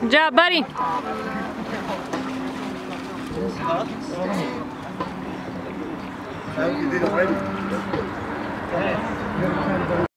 Good job, buddy.